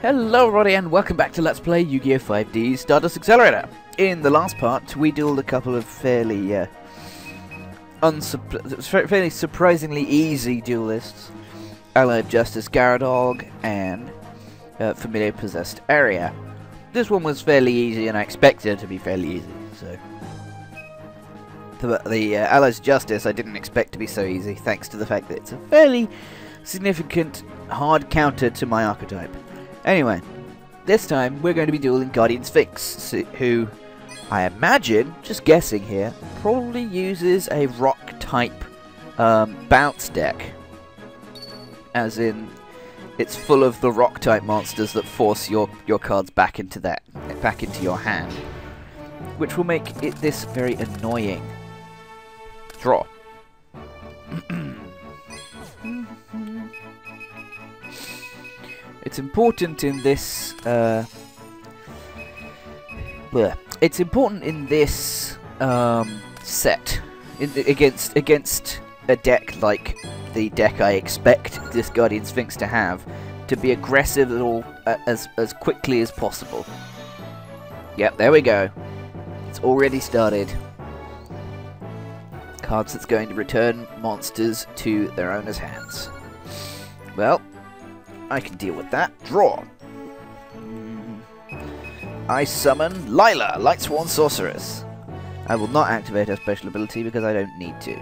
Hello everybody and welcome back to Let's Play Yu-Gi-Oh! 5D Stardust Accelerator. In the last part, we dueled a couple of fairly, uh, fairly surprisingly easy duelists. Allied Justice Garadholg and uh, Familiar Possessed Eria. This one was fairly easy and I expected it to be fairly easy, so... The, the uh, Allies Justice I didn't expect to be so easy, thanks to the fact that it's a fairly significant hard counter to my archetype. Anyway, this time we're going to be dueling Guardian Sphinx, who I imagine, just guessing here, probably uses a rock type um, bounce deck. As in, it's full of the rock type monsters that force your, your cards back into that back into your hand. Which will make it this very annoying. Draw. It's important in this. Uh. It's important in this um, set in, against against a deck like the deck I expect this Guardian Sphinx to have to be aggressive all, uh, as as quickly as possible. Yep, there we go. It's already started. Cards that's going to return monsters to their owner's hands. Well, I can deal with that. Draw. I summon Lyla, Lightsworn Sorceress. I will not activate her special ability because I don't need to.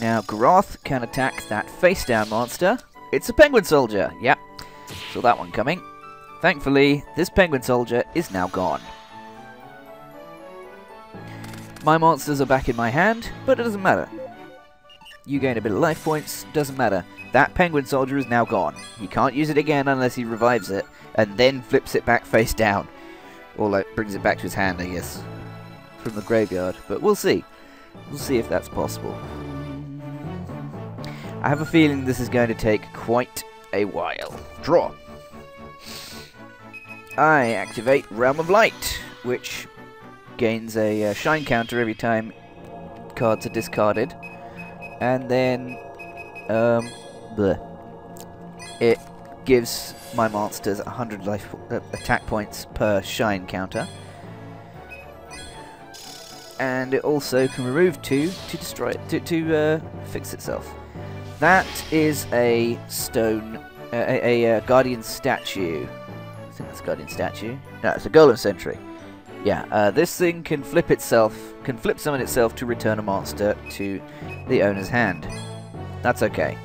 Now, Garoth can attack that face-down monster. It's a Penguin Soldier. Yep. Saw that one coming. Thankfully, this Penguin Soldier is now gone. My monsters are back in my hand, but it doesn't matter. You gain a bit of life points, doesn't matter. That Penguin Soldier is now gone. He can't use it again unless he revives it, and then flips it back face down. Or like brings it back to his hand, I guess. From the graveyard. But we'll see. We'll see if that's possible. I have a feeling this is going to take quite a while. Draw. I activate Realm of Light, which gains a uh, shine counter every time cards are discarded. And then, um, bleh, it gives my monsters 100 life uh, attack points per shine counter. And it also can remove two to destroy it, to, to uh, fix itself. That is a stone, uh, a, a, a, guardian statue. I think that's a guardian statue. No, it's a golem sentry. Yeah, uh, this thing can flip itself, can flip summon itself to return a monster to the owner's hand. That's okay.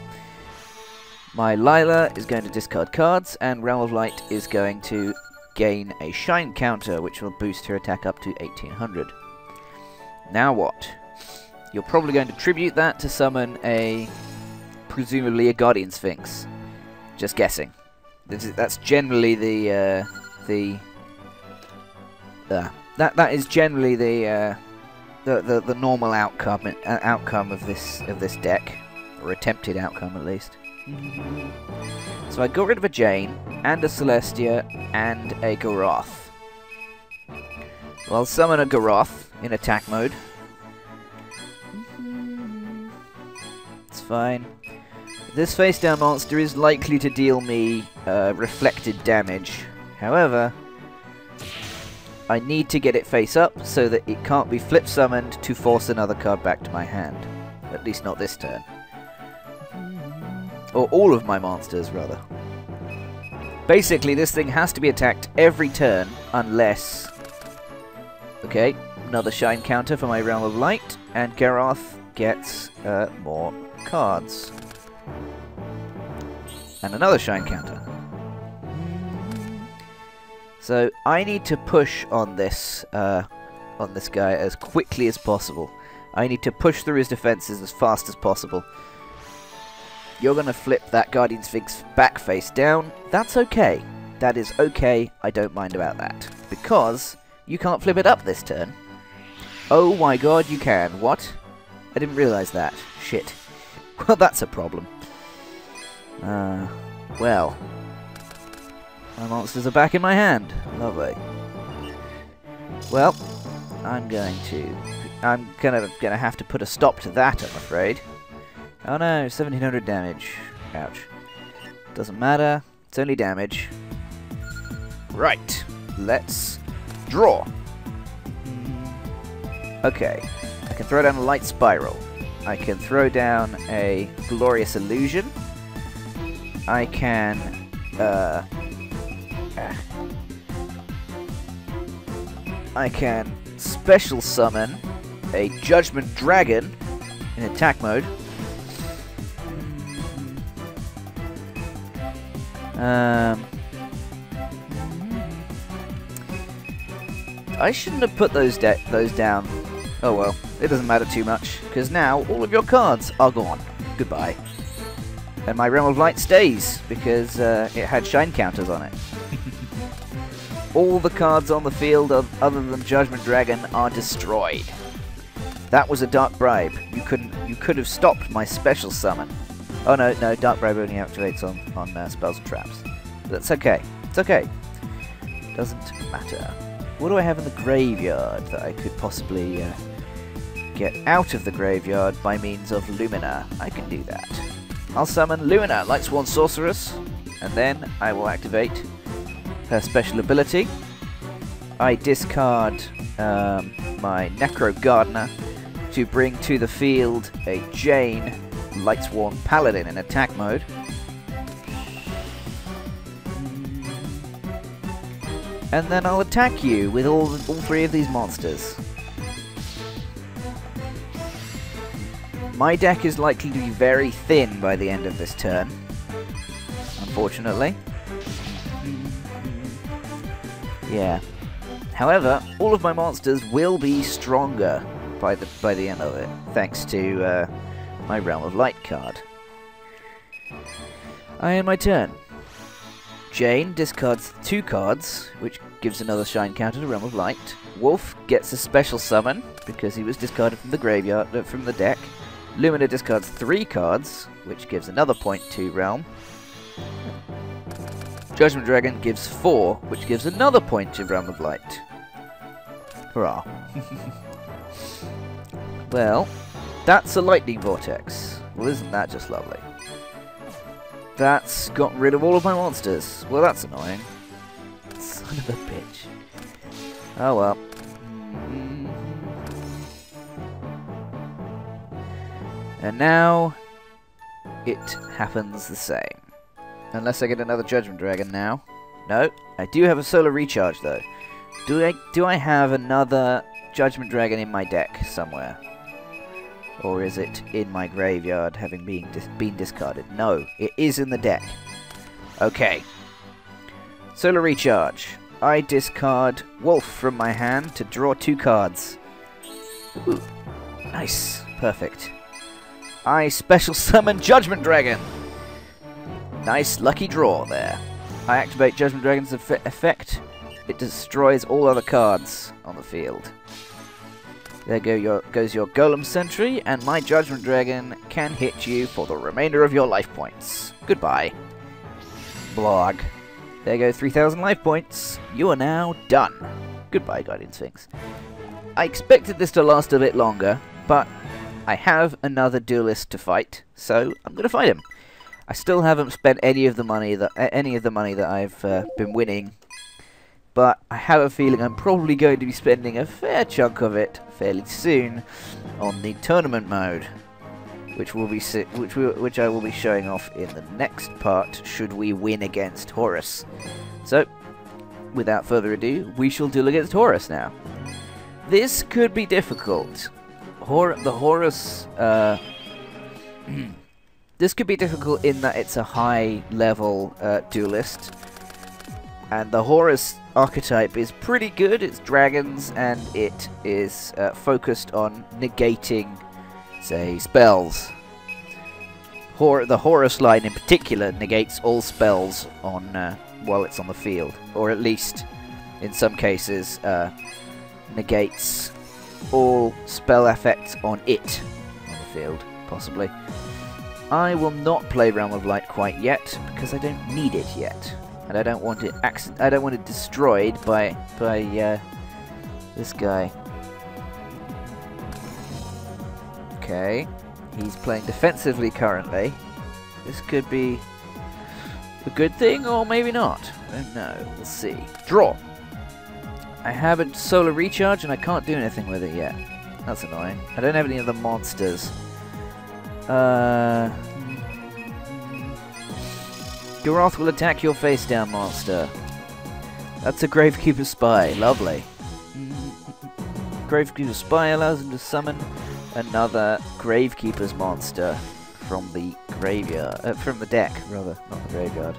My Lyla is going to discard cards, and Realm of Light is going to gain a Shine counter, which will boost her attack up to 1800. Now what? You're probably going to tribute that to summon a, presumably a Guardian Sphinx. Just guessing. That's generally the, uh, the, uh, that that is generally the, uh, the the the normal outcome uh, outcome of this of this deck, or attempted outcome at least. So I got rid of a Jain, and a Celestia, and a Garoth. Well, summon a Garoth in attack mode. It's fine. This face-down monster is likely to deal me uh, reflected damage. However, I need to get it face up so that it can't be flip summoned to force another card back to my hand. At least not this turn. Or all of my monsters, rather. Basically, this thing has to be attacked every turn unless... Okay, another shine counter for my Realm of Light, and Garoth gets uh, more cards. And another shine counter. So I need to push on this uh, on this guy as quickly as possible. I need to push through his defenses as fast as possible. You're going to flip that Guardian Sphinx back face down. That's okay. That is okay. I don't mind about that. Because you can't flip it up this turn. Oh my god, you can. What? I didn't realize that. Shit. Well, that's a problem. Uh, well. My monsters are back in my hand. Lovely. Well, I'm going to... I'm gonna, gonna have to put a stop to that, I'm afraid. Oh no, 1700 damage. Ouch. Doesn't matter. It's only damage. Right, let's draw. Okay, I can throw down a light spiral. I can throw down a glorious illusion. I can, uh. I can special summon a judgment dragon in attack mode. Um, I shouldn't have put those those down. Oh well, it doesn't matter too much, because now all of your cards are gone. Goodbye. And my Realm of Light stays, because uh, it had shine counters on it. All the cards on the field other than Judgment Dragon are destroyed. That was a Dark Bribe. You couldn't. You could have stopped my special summon. Oh no, no, Dark Bribe only activates on, on uh, spells and traps. That's okay. It's okay. Doesn't matter. What do I have in the graveyard that I could possibly uh, get out of the graveyard by means of Lumina? I can do that. I'll summon Lumina, Lightsworn Sorceress, and then I will activate her special ability. I discard um, my Necro Gardna to bring to the field a Jain Lightsworn Paladin in attack mode. And then I'll attack you with all, all three of these monsters. My deck is likely to be very thin by the end of this turn. Unfortunately. Yeah. However, all of my monsters will be stronger by the by the end of it, thanks to uh, my Realm of Light card. I end my turn. Jain discards two cards, which gives another shine counter to Realm of Light. Wolf gets a special summon, because he was discarded from the graveyard, uh, from the deck. Lumina discards three cards, which gives another point to Realm. Judgment Dragon gives four, which gives another point to Realm of Light. Hurrah. well, that's a lightning vortex. Well, isn't that just lovely? That's got rid of all of my monsters. Well, that's annoying. Son of a bitch. Oh well. And now, it happens the same. Unless I get another Judgment Dragon now. No, I do have a Solar Recharge though. Do I do I have another Judgment Dragon in my deck somewhere? Or is it in my graveyard having been, dis been discarded? No, it is in the deck. Okay. Solar Recharge. I discard Wolf from my hand to draw two cards. Ooh. Nice. Perfect. I special summon Judgment Dragon. Nice lucky draw there. I activate Judgment Dragon's effect. It destroys all other cards on the field. There go your, goes your Golem Sentry, and my Judgment Dragon can hit you for the remainder of your life points. Goodbye. Blog. There go 3,000 life points. You are now done. Goodbye, Guardian Sphinx. I expected this to last a bit longer, but I have another duelist to fight, so I'm going to fight him. I still haven't spent any of the money that any of the money that I've uh, been winning but I have a feeling I'm probably going to be spending a fair chunk of it fairly soon on the tournament mode, which will be which which I will be showing off in the next part should we win against Horus. So, without further ado, we shall duel against Horus now. This could be difficult. Hor the Horus. Uh, this could be difficult in that it's a high level uh, duelist and the Horus archetype is pretty good. It's dragons, and it is uh, focused on negating, say, spells. Hor the Horus line in particular negates all spells on uh, while it's on the field, or at least, in some cases, uh, negates all spell effects on it on the field, possibly. I will not play Realm of Light quite yet, because I don't need it yet and I don't want it I don't want it destroyed by by uh, this guy. Okay, he's playing defensively currently. This could be a good thing or maybe not. I don't know. We'll see. Draw. I have a solar recharge and I can't do anything with it yet. That's annoying. I don't have any other monsters. Uh, Garoth will attack your face down monster. That's a Gravekeeper Spy. Lovely. Gravekeeper Spy allows him to summon another Gravekeeper's monster from the graveyard, uh, from the deck, rather, not the graveyard.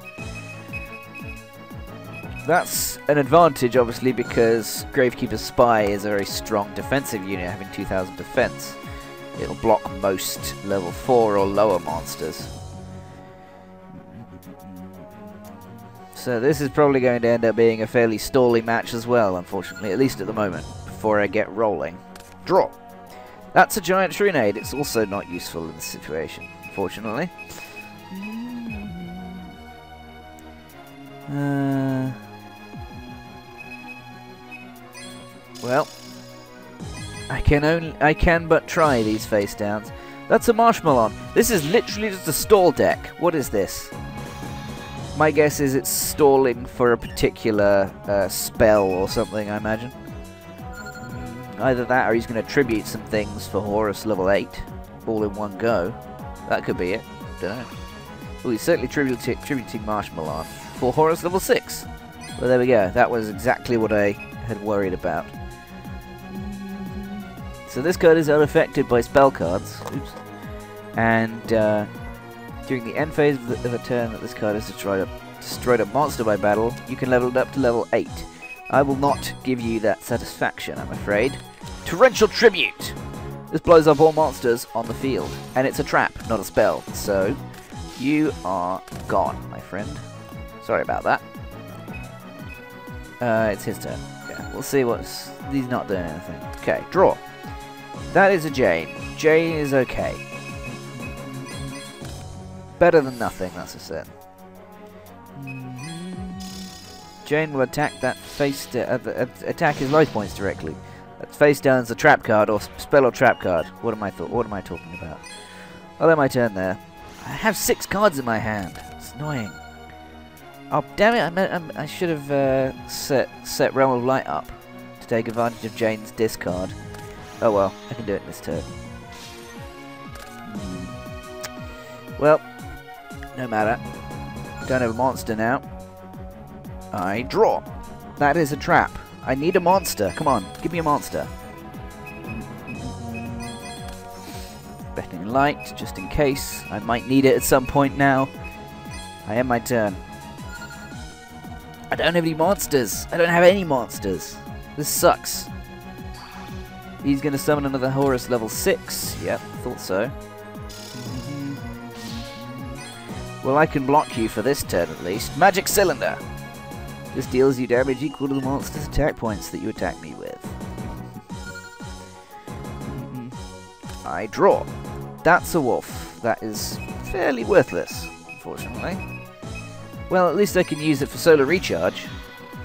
That's an advantage, obviously, because Gravekeeper Spy is a very strong defensive unit, having 2000 defense. It'll block most level 4 or lower monsters. So this is probably going to end up being a fairly stally match as well, unfortunately, at least at the moment, before I get rolling. Draw. That's a giant Trunade. It's also not useful in this situation, unfortunately. Uh, well, I can only I can but try these face downs. That's a Marshmallon. This is literally just a stall deck. What is this? My guess is it's stalling for a particular uh, spell or something, I imagine. Either that or he's going to tribute some things for Horus level 8, all in one go. That could be it. Don't know. Well, he's certainly tributing, tributing Marshmallon for Horus level 6. Well, there we go. That was exactly what I had worried about. So this card is unaffected by spell cards. Oops. And uh, during the end phase of, the, of a turn that this card has destroyed a, destroyed a monster by battle, you can level it up to level 8. I will not give you that satisfaction, I'm afraid. Torrential Tribute! This blows up all monsters on the field, and it's a trap, not a spell, so you are gone, my friend. Sorry about that. Uh, it's his turn. Yeah, we'll see what's... He's not doing anything. Okay, draw. That is a Jain. Jain is okay. Better than nothing, that's a sin. Jain will attack that face uh, uh, attack his life points directly. That's face down as a trap card or spell or trap card. What am I thought? What am I talking about? I'll let my turn there. I have six cards in my hand. It's annoying. Oh damn it! I, meant, I, I should have uh, set set Realm of Light up to take advantage of Jain's discard. Oh well, I can do it this turn. Hmm. Well, no matter. Don't have a monster now. I draw. That is a trap. I need a monster. Come on, give me a monster. Betting light, just in case. I might need it at some point now. I end my turn. I don't have any monsters. I don't have any monsters. This sucks. He's going to summon another Horus level 6. Yep, thought so. Well, I can block you for this turn at least. Magic Cylinder! This deals you damage equal to the monster's attack points that you attack me with. I draw. That's a wolf. That is fairly worthless, unfortunately. Well, at least I can use it for solar recharge.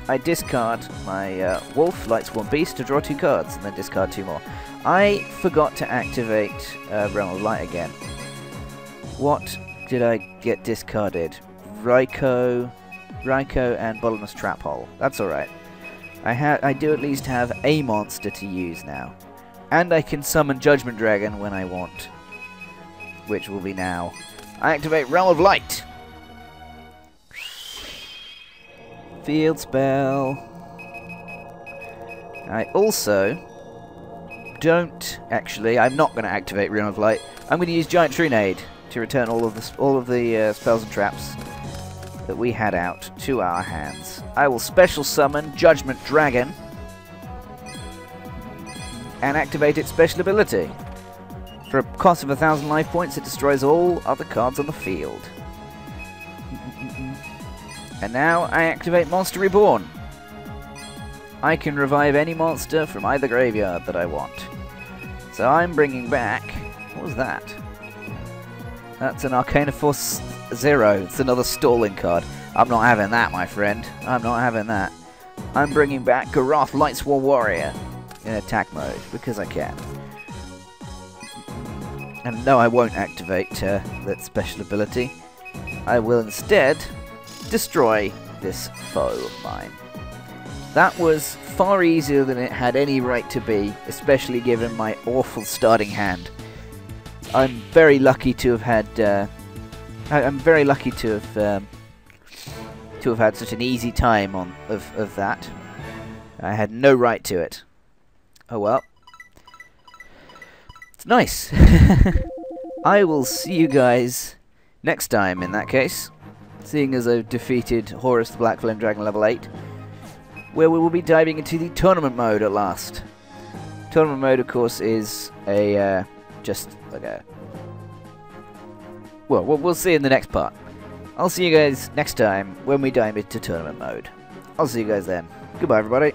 I discard my uh, wolf, Lightsworn Beast, to draw two cards, and then discard two more. I forgot to activate uh, Realm of Light again. What did I get discarded? Ryko, Ryko and Bottomless Trap Hole. That's alright. I, I do at least have a monster to use now. And I can summon Judgment Dragon when I want. Which will be now. I activate Realm of Light! Field spell. I also don't actually. I'm not going to activate Realm of Light. I'm going to use Giant Tree Trunade to return all of the all of the uh, spells and traps that we had out to our hands. I will special summon Judgment Dragon and activate its special ability. For a cost of a thousand life points, it destroys all other cards on the field. And now I activate Monster Reborn. I can revive any monster from either graveyard that I want. So I'm bringing back... What was that? That's an Arcana Force Zero. It's another stalling card. I'm not having that, my friend. I'm not having that. I'm bringing back Garoth Lightsworn Warrior in attack mode, because I can. And no, I won't activate uh, that special ability. I will instead destroy this foe of mine. That was far easier than it had any right to be, especially given my awful starting hand. I'm very lucky to have had. Uh, I, am very lucky to have um, to have had such an easy time on of of that. I had no right to it. Oh well. It's nice. I will see you guys next time in that case, seeing as I've defeated Horus the Black Flame Dragon level 8, where we will be diving into the tournament mode at last. Tournament mode, of course, is a uh, just like a well, we'll see in the next part. I'll see you guys next time when we dive into tournament mode. I'll see you guys then. Goodbye, everybody.